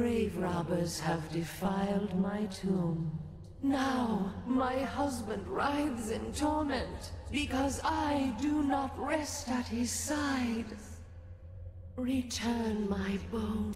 Grave robbers have defiled my tomb. Now my husband writhes in torment because I do not rest at his side. Return my bone.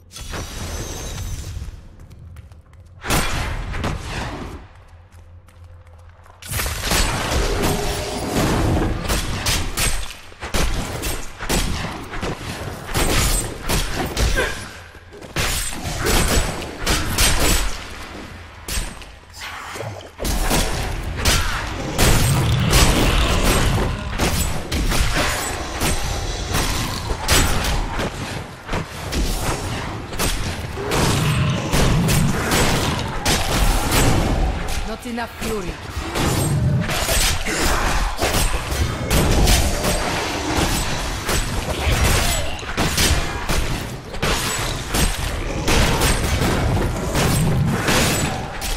Not enough fury.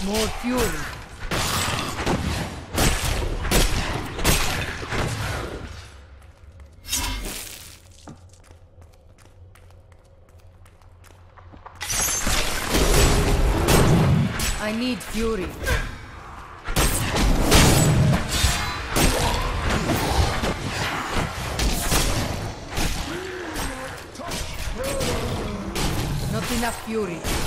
More fury. I need fury. Fury.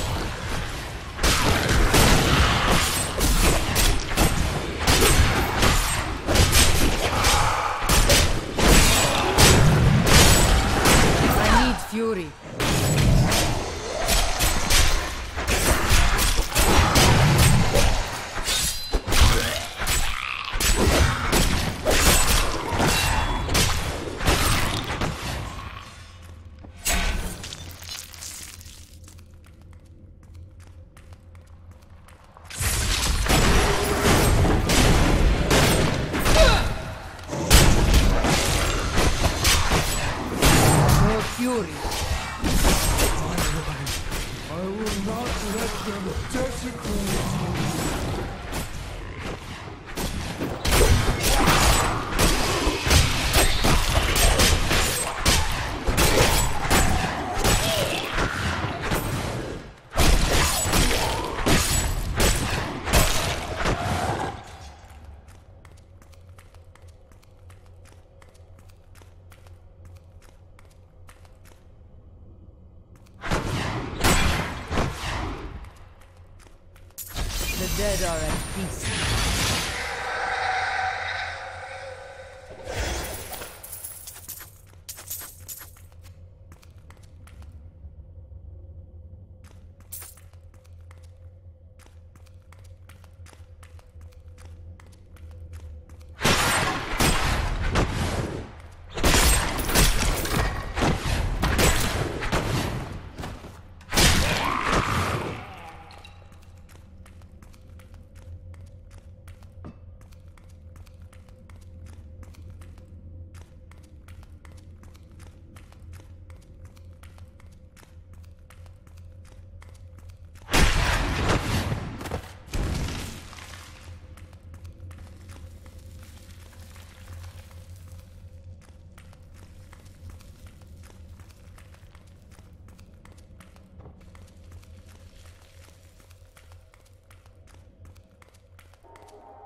The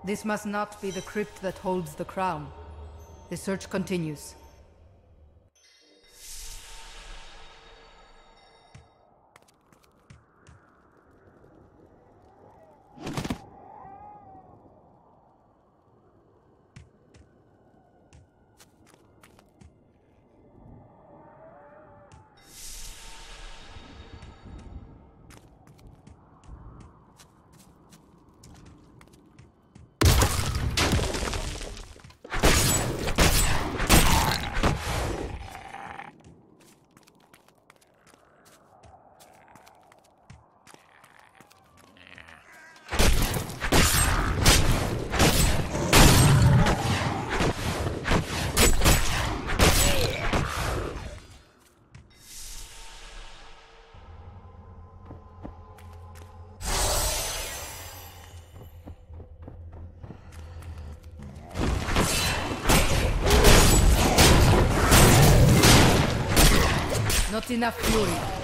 This must not be the crypt that holds the crown. The search continues. Not enough fury.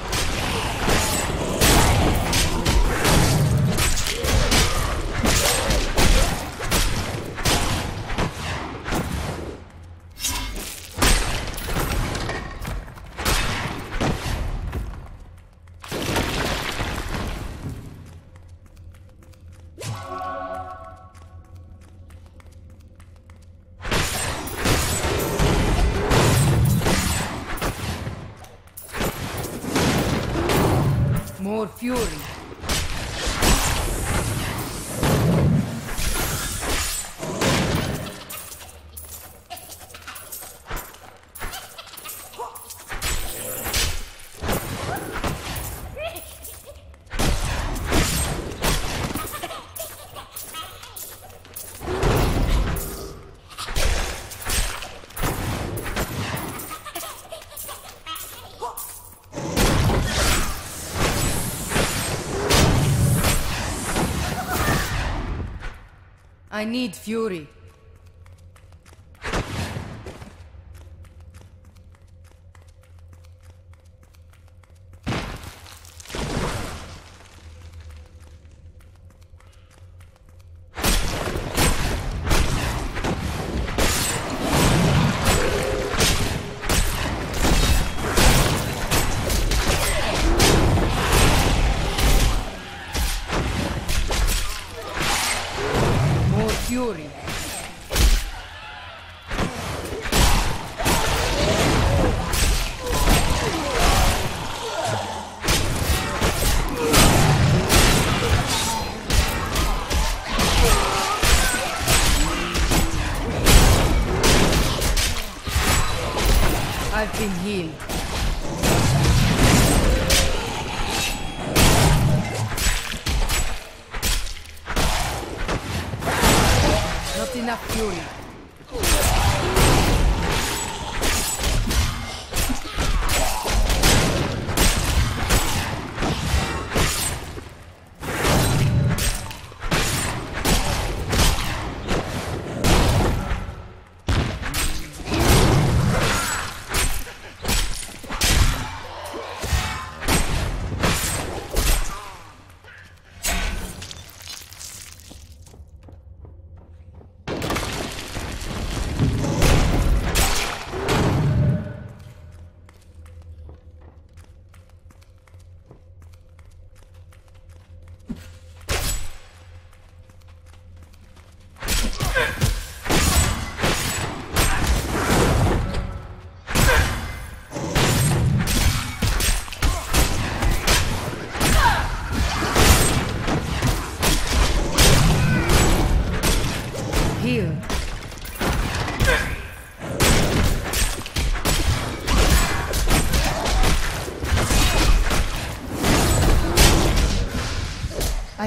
More fury. I need fury.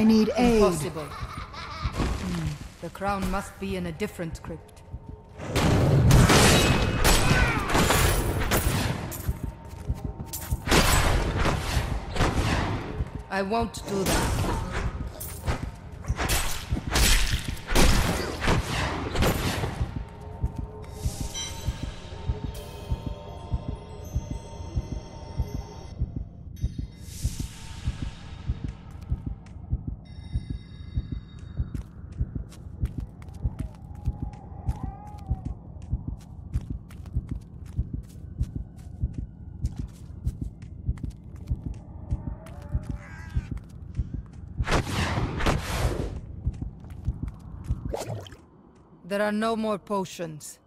I need aid. Impossible. Hmm, The crown must be in a different crypt. I won't do that. There are no more potions.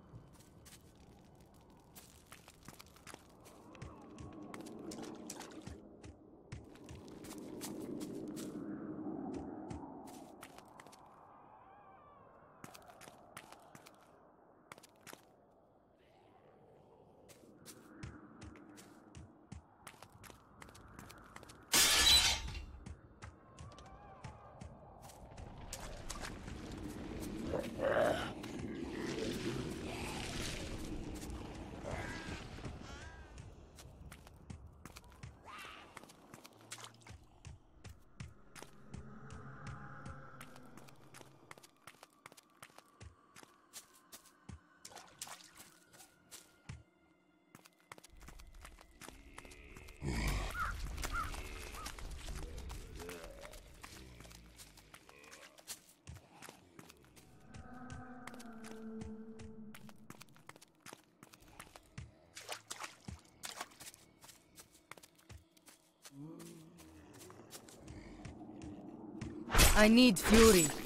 I need fury.